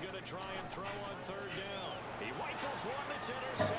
Gonna try and throw on third down. He rifles one that's intercepted.